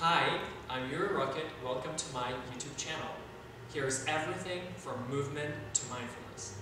Hi, I'm Yuri Rocket. Welcome to my YouTube channel. Here's everything from movement to mindfulness.